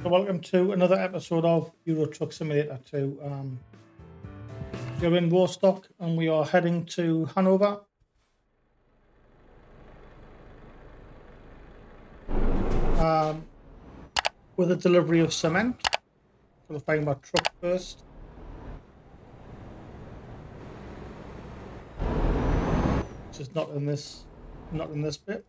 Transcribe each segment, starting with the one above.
So welcome to another episode of Euro Truck Simulator 2. Um, we're in Rostock and we are heading to Hanover. Um, with a delivery of cement. Gotta find my truck first. Is not in this not in this bit.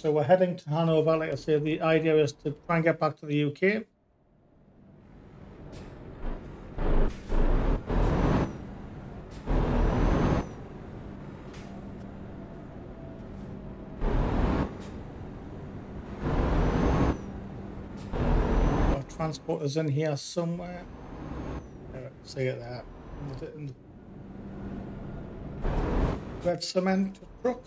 So we're heading to Hanover. Like I say, the idea is to try and get back to the UK. Our transport is in here somewhere. See it there. Red cement truck.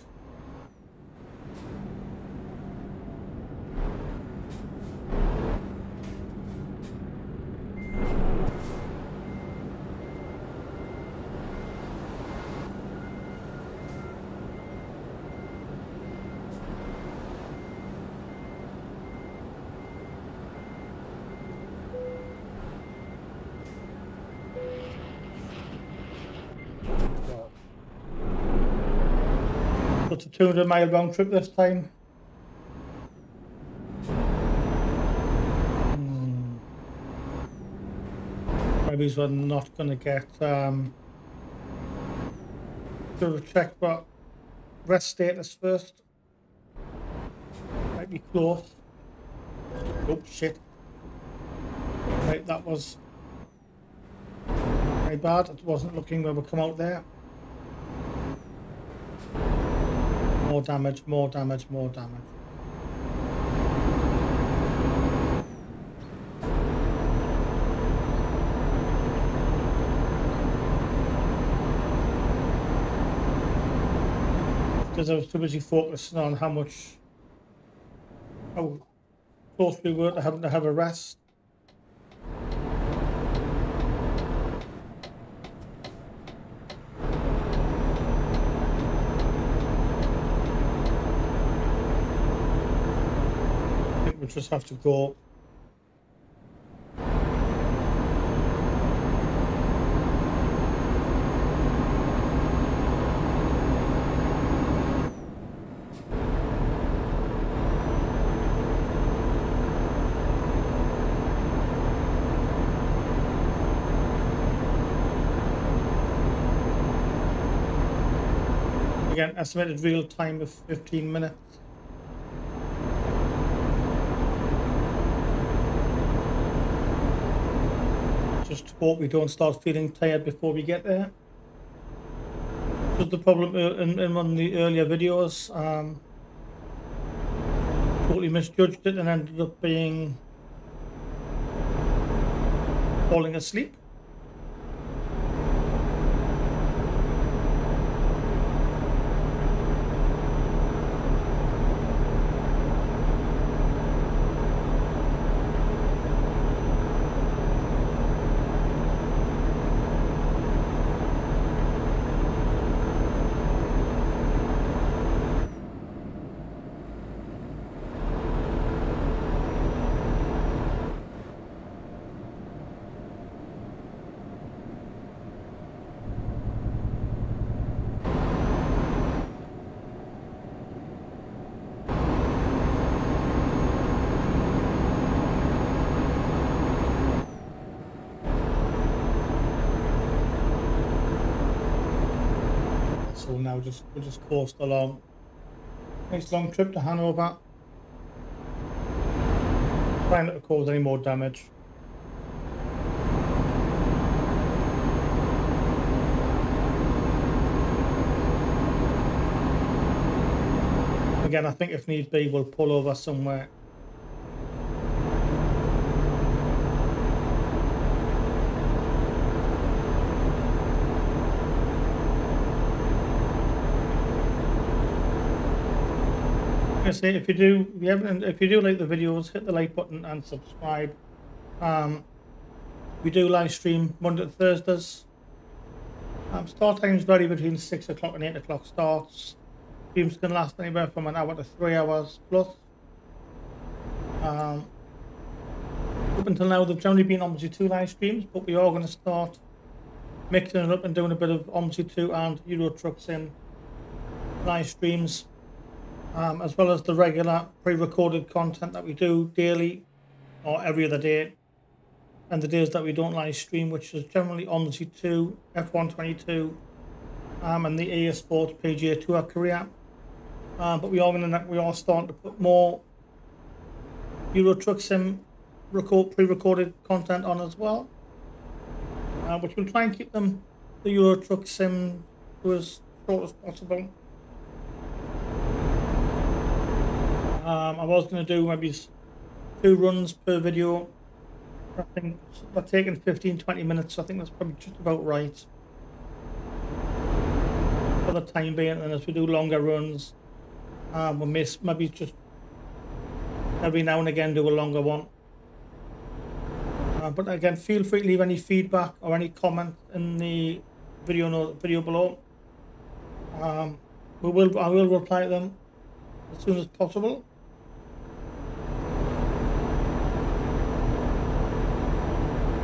200 mile round trip this time. Hmm. Maybe we're not going to get. Um, to check what rest status first. Might be close. Oh shit. Right, that was very bad. It wasn't looking where we come out there. More damage, more damage, more damage. Because I was too busy focusing on how much, how close we were to having to have a rest. Just have to go. Again, estimated real time of 15 minutes. Just hope we don't start feeling tired before we get there. Was the problem uh, in, in one of the earlier videos. Um, totally misjudged it and ended up being falling asleep. So now just we'll just coast along. Nice long trip to Hanover. Trying not to cause any more damage. Again, I think if need be, we'll pull over somewhere. I say, if you do, if you haven't, if you do like the videos, hit the like button and subscribe. Um, we do live stream Monday to Thursdays. Um, start times vary between 6 o'clock and 8 o'clock starts. Streams can last anywhere from an hour to 3 hours plus. Um, up until now, there've generally been obviously two live streams, but we are going to start mixing it up and doing a bit of Omsi 2 and Euro Truck Sim live streams, um, as well as the regular pre-recorded content that we do daily or every other day, and the days that we don't live stream, which is generally Omsi 2, F1 22, um, and the EA Sports PGA Tour career. Um, but we are going to we are starting to put more Euro Truck Sim record pre-recorded content on as well, uh, which we'll try and keep them the Euro Truck Sim to as short as possible. Um, I was going to do maybe two runs per video. I think they're taking 15 20 minutes. So I think that's probably just about right for the time being. And as we do longer runs, um, we'll miss maybe just every now and again do a longer one. Uh, but again, feel free to leave any feedback or any comment in the video note, video below. Um, we will I will reply to them as soon as possible.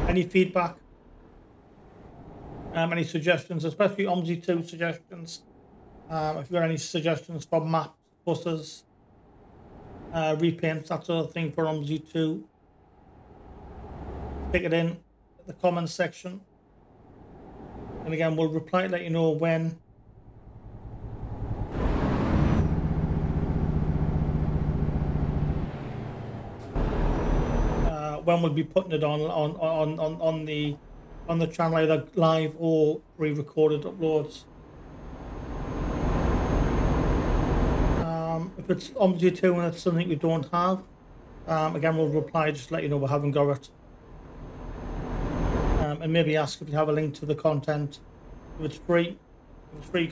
Any feedback, um, any suggestions, especially OMSI 2 suggestions. Um, if you've got any suggestions for maps, buses, uh, repaints, that sort of thing for OMSI 2, stick it in the comments section. And again, we'll reply to let you know when uh, when we'll be putting it on on on on, on the on the channel either live or pre-recorded uploads. Um, if it's obviously two and it's something we don't have, um, again we'll reply just let you know we haven't got it um, and maybe ask if you have a link to the content. If it's free, if it's free,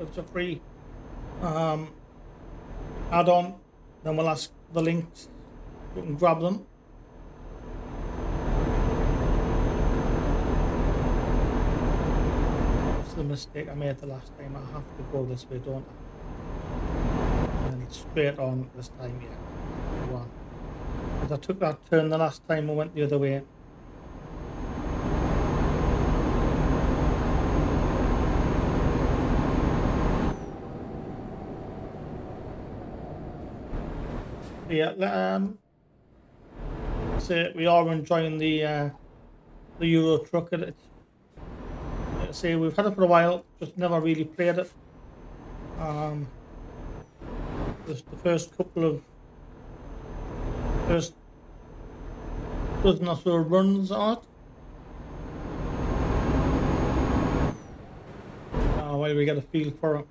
if it's a free um, add-on, then we'll ask the links. You can grab them. That's the mistake I made the last time. I have to go this way, don't I? And it's straight on this time, yeah. One. Because I took that turn the last time I went the other way. yeah, um, so we are enjoying the uh, the Euro Truck. It, say we've had it for a while, just never really played it. Um, just the first couple of first dozen or so runs on it. Uh, while we get a feel for it.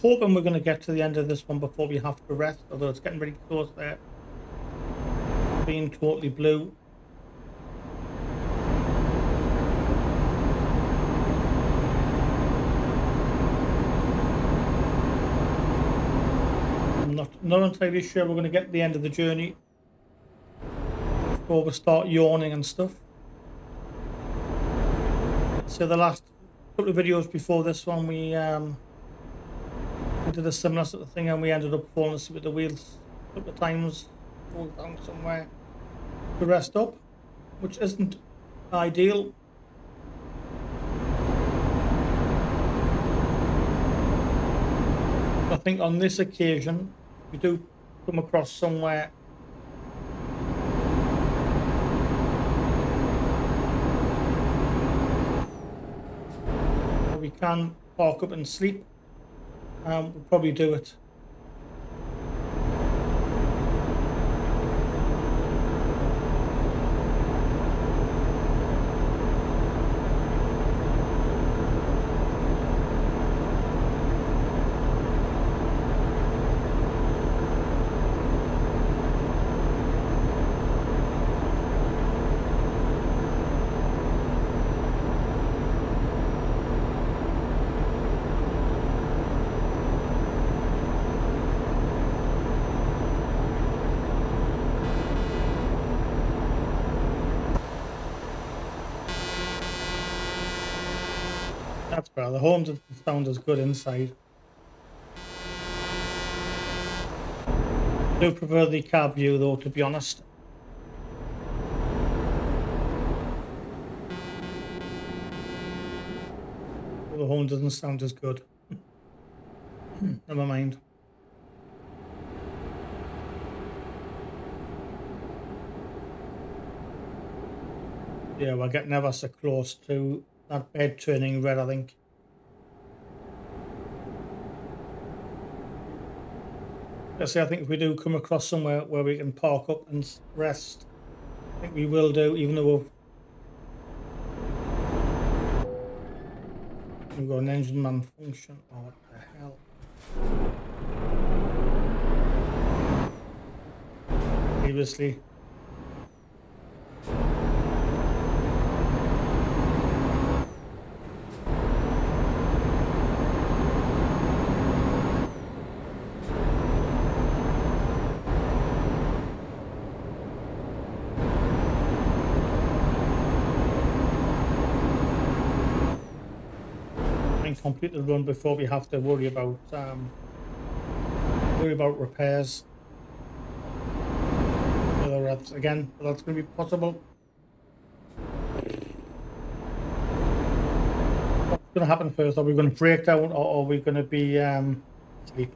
Hoping we're going to get to the end of this one before we have to rest, although it's getting really close there. Being totally blue. I'm not, not entirely sure we're going to get to the end of the journey before we start yawning and stuff. So the last couple of videos before this one, we um, we did a similar sort of thing and we ended up falling asleep with the wheels a couple of times, fall down somewhere to rest up, which isn't ideal. I think on this occasion, we do come across somewhere we can park up and sleep um, we'll probably do it. That's better. The horn doesn't sound as good inside. I do prefer the cab view though, to be honest. The horn doesn't sound as good. Never mind. Yeah, we're getting ever so close to that bed turning red, I think. I say, I think if we do come across somewhere where we can park up and rest, I think we will do, even though we've, we've got an engine malfunction. Oh, what the hell? Seriously. Complete the run before we have to worry about um, worry about repairs. Whether that's again, that's going to be possible. What's going to happen first? Are we going to break down, or are we going to be um, sleep?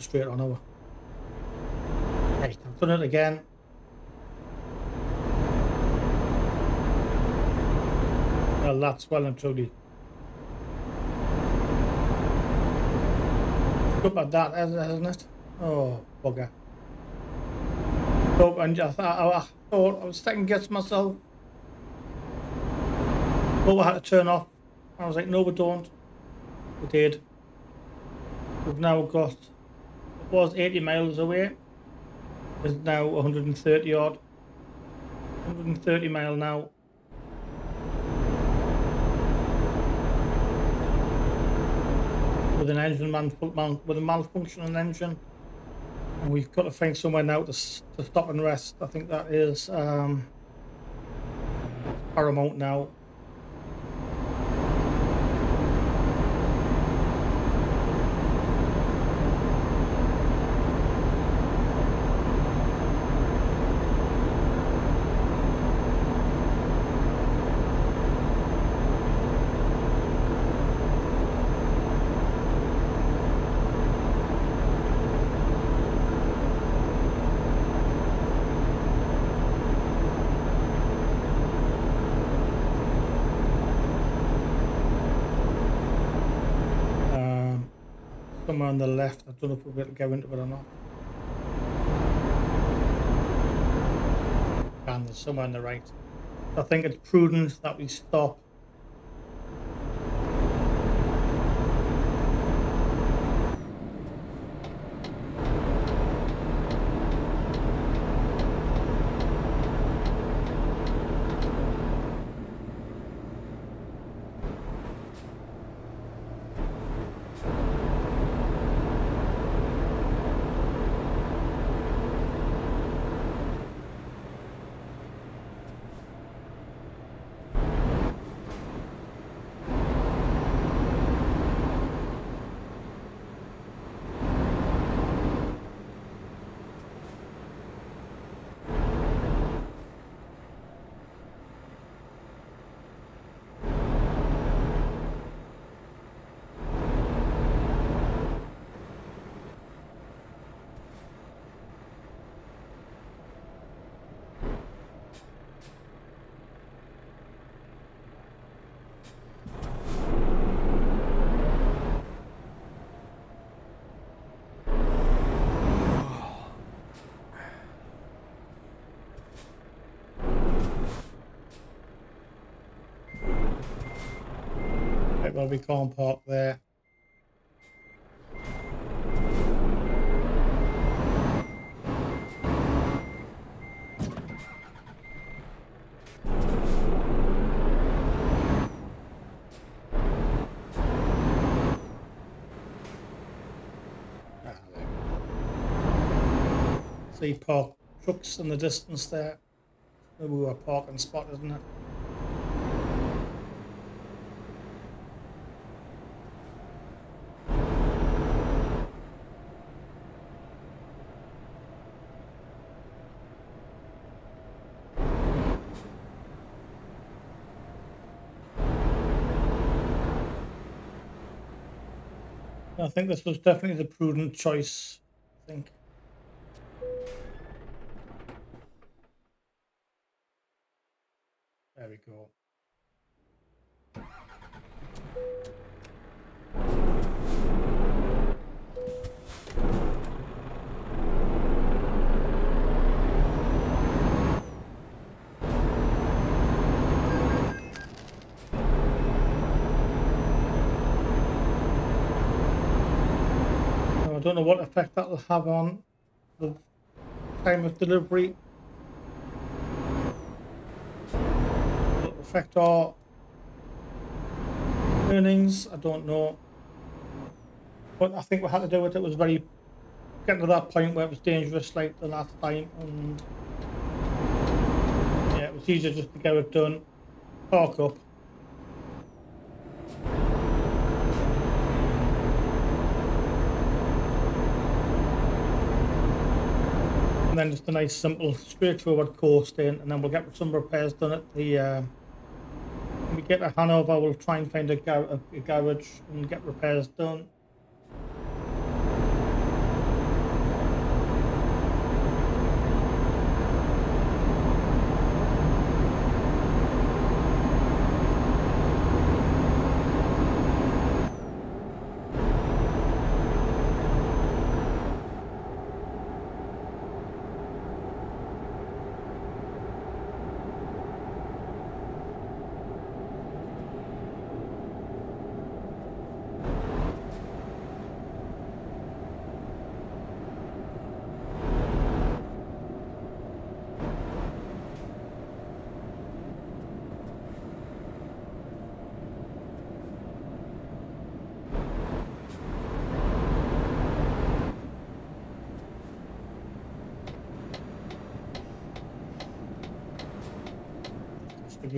Straight on over. Right, I've done it again. Well, that's well and truly. Look at that, isn't it? Oh, bugger. Oh, and I thought, I thought I was second guessing myself. But I had to turn off. I was like, no, we don't. We did. We've now got was 80 miles away. Is now 130 odd 130 mile now. With an engine man, with a malfunctioning engine. And we've got to find somewhere now to, to stop and rest. I think that is um, paramount now somewhere on the left. I don't know if we'll able to go into it or not. And there's somewhere on the right. I think it's prudent that we stop Right, well, we can't park there. Ah, See park trucks in the distance there. Maybe we were parking spot, isn't it? I think this was definitely the prudent choice. I think. There we go. Don't know what effect that will have on the time of delivery. Will affect our earnings? I don't know. But I think we had to do it. It was very getting to that point where it was dangerous, like the last time, and yeah, it was easier just to get it done, park up, and then just a nice, simple, straightforward course in, and then we'll get some repairs done at the. Uh, we get to Hanover, we'll try and find a, gar a garage and get repairs done.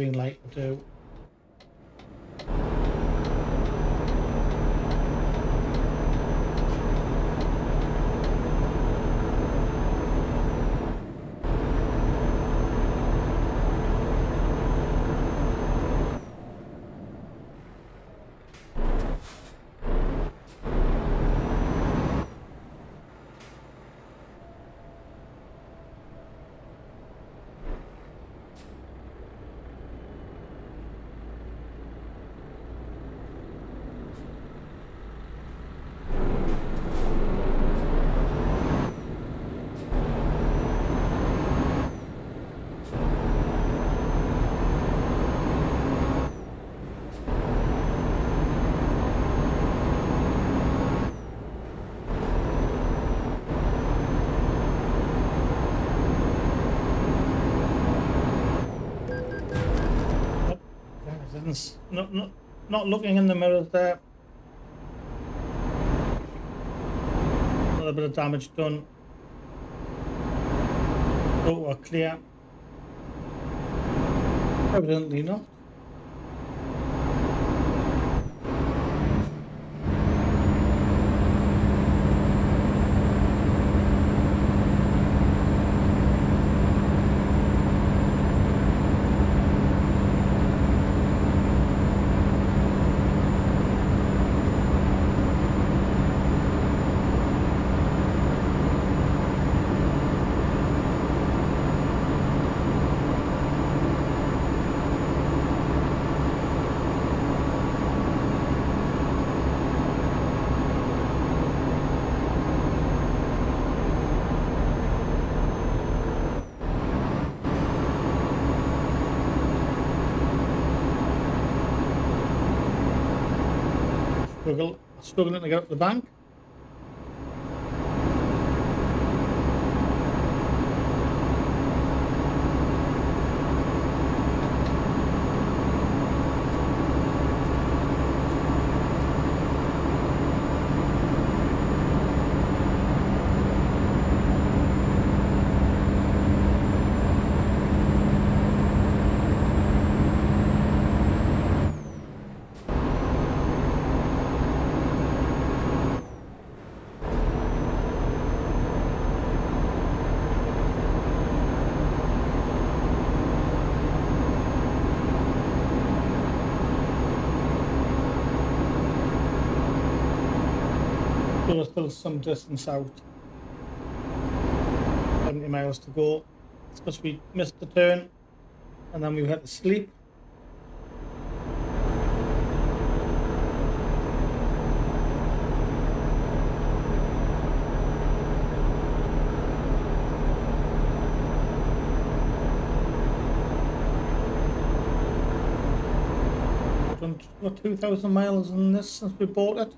Green light to. Oh, yeah, I didn't s- Not, not, looking in the mirrors there. A little bit of damage done. Oh, we're clear. Evidently not. Struggling to get up the bank. there's still some distance out. 70 miles to go. It's because we missed the turn and then we had to sleep. What 2,000 miles in this since we bought it?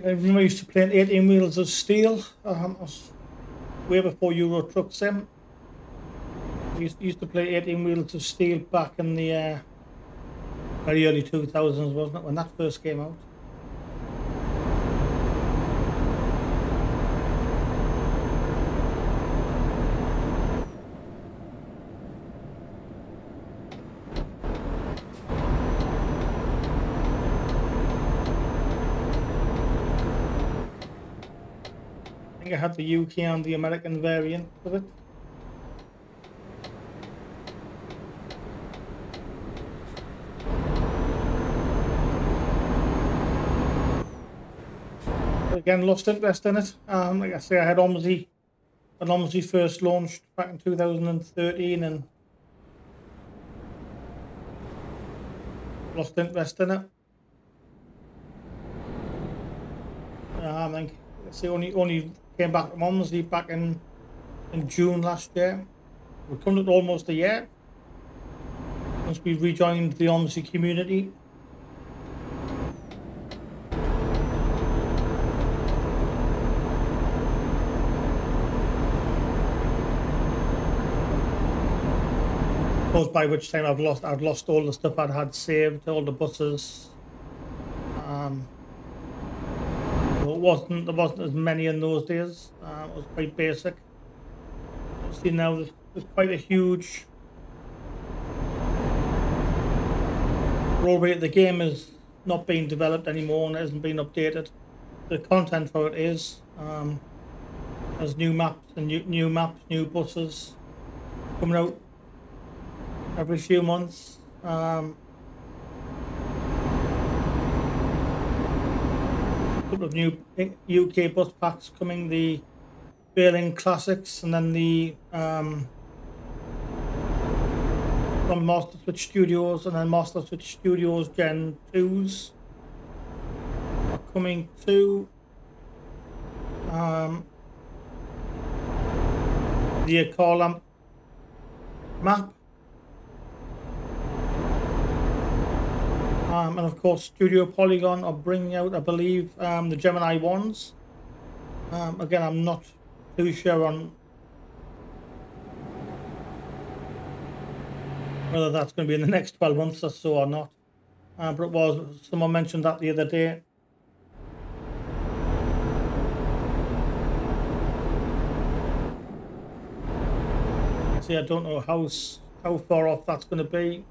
I remember I used to play 18 wheels of steel. Um, way before Euro Truck Sim. I used, used to play 18 wheels of steel back in the uh, very early 2000s, wasn't it, when that first came out? Had the UK and the American variant of it. Again, lost interest in it. Um, like I say, I had OMSI when OMSI first launched back in 2013 and lost interest in it. Um, I think it's only only Came back to OMSI back in in June last year. We're coming to almost a year once we rejoined the OMSI community. by which time I've lost I'd lost all the stuff I'd had saved, all the buses. Um, wasn't there wasn't as many in those days. Uh, it was quite basic. See now there's, there's quite a huge roll. The game is not being developed anymore and hasn't been updated. The content for it is. Um, there's new maps and new, new maps, new buses coming out every few months. Um, couple of new UK bus packs coming, the Berlin Classics, and then the um, from Master Switch Studios, and then Master Switch Studios Gen 2s are coming to um, the car map Um, and of course, Studio Polygon are bringing out, I believe, um, the Gemini ones. Um, again, I'm not too sure on whether that's going to be in the next 12 months or so or not. Uh, but it was, someone mentioned that the other day. See, I don't know how, how far off that's going to be.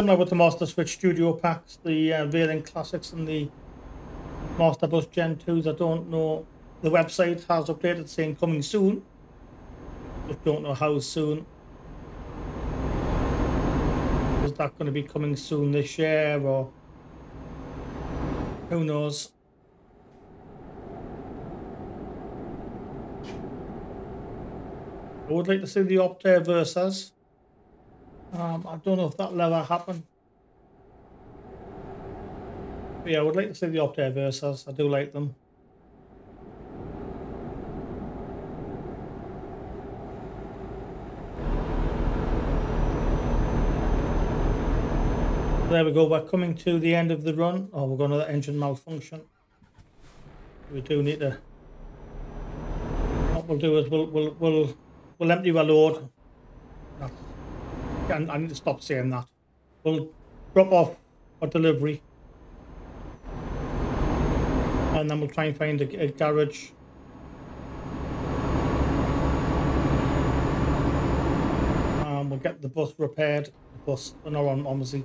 Similar with the Master Switch Studio packs, the uh, Classics and the Master Bus Gen 2s. I don't know. The website has updated saying coming soon. Just don't know how soon. Is that going to be coming soon this year or who knows? I would like to see the Optare Versas. Um, I don't know if that'll ever happen. But yeah, I would like to see the Optare Versas. I do like them. There we go, we're coming to the end of the run. Oh, we've got another engine malfunction. We do need to... What we'll do is we'll, we'll, we'll, we'll empty our load. I, I need to stop saying that. We'll drop off our delivery. And then we'll try and find a, a garage. And we'll get the bus repaired. The bus, no, on obviously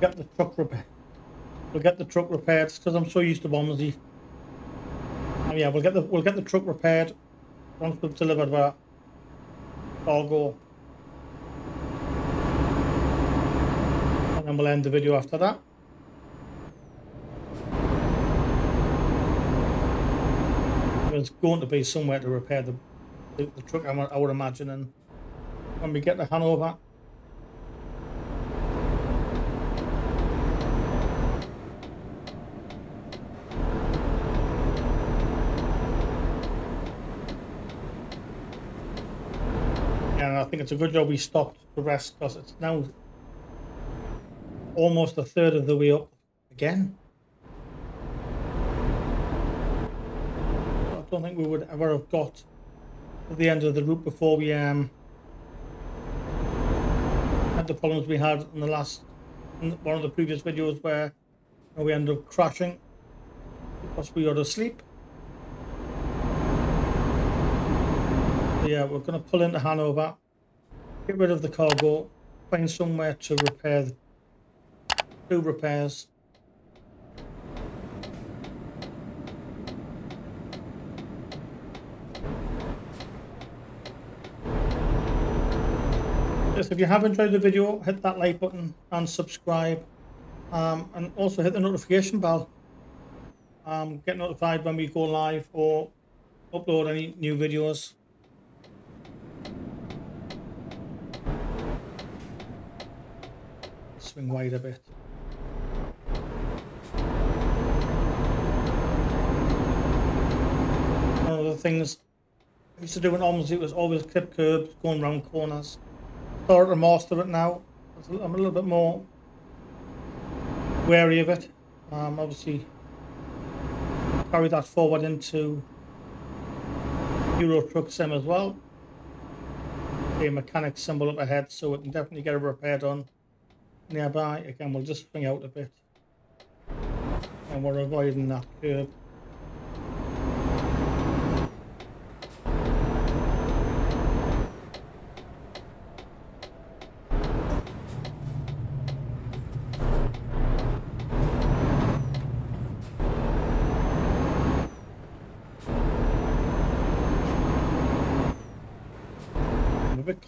get the truck repaired. We'll get the truck repaired because I'm so used to OMSI. Oh yeah, we'll get the we'll get the truck repaired once we've delivered that cargo. We'll end the video after that. There's going to be somewhere to repair the, the, the truck, I, I would imagine, and when we get to Hanover, yeah, I think it's a good job we stopped to rest because it's now almost a third of the way up again. I don't think we would ever have got to the end of the route before we um, had the problems we had in the last in one of the previous videos where we ended up crashing because we were asleep. yeah, we're going to pull into Hanover get rid of the cargo, find somewhere to repair, the, do repairs. Yes, if you have enjoyed the video, hit that like button and subscribe. Um, and also hit the notification bell. Um, get notified when we go live or upload any new videos. swing wide a bit. One of the things I used to do in OMSI, it was always clip curbs, going round corners. Started to master it now. I'm a little bit more wary of it. Um, obviously, carry that forward into Euro Truck Sim as well. A mechanic symbol up ahead, so we can definitely get a repair done nearby. Again, we'll just swing out a bit. And we're avoiding that curve.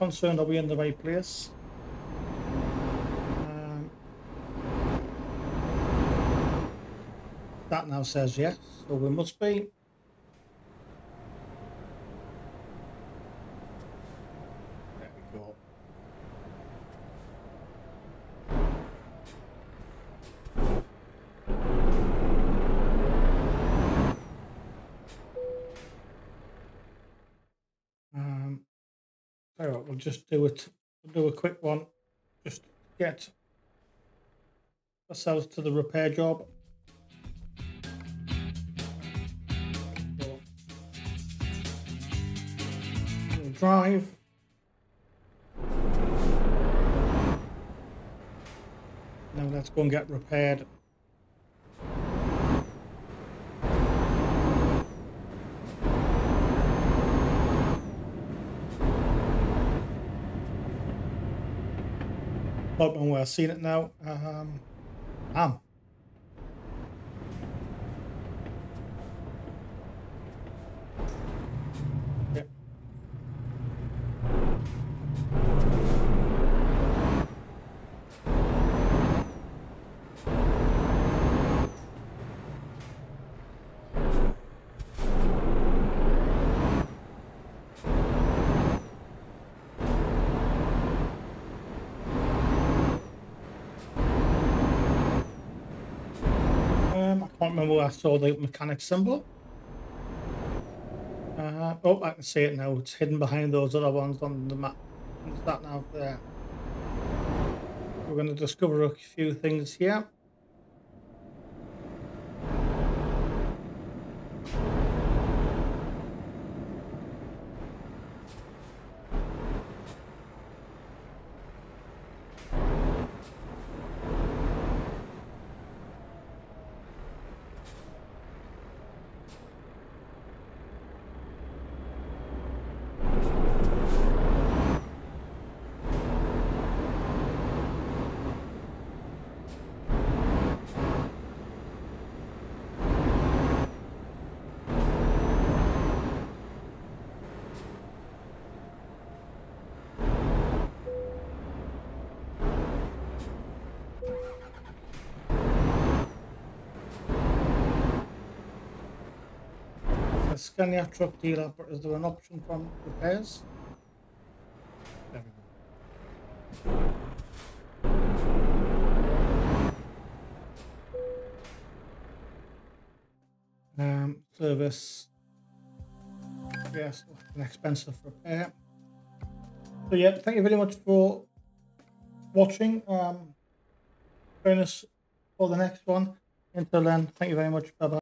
Concerned are we in the right place? Um, that now says yes, so we must be. There we go. Um, so we'll just do it. Do a quick one. Just get ourselves to the repair job. drive. Now let's go and get repaired. Not one where I've seen it now. Um, am. Can't remember where I saw the mechanic symbol. Uh, oh, I can see it now. It's hidden behind those other ones on the map. It's that now there. We're going to discover a few things here. Scania truck dealer, is there an option from repairs? Um, service. Yes, an expensive repair. So yeah, thank you very much for watching. Um, join us for the next one. Until then, thank you very much. Bye bye.